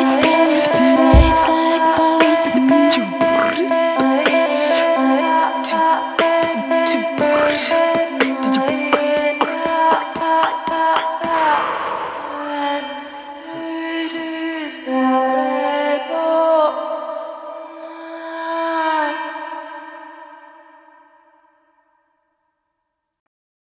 I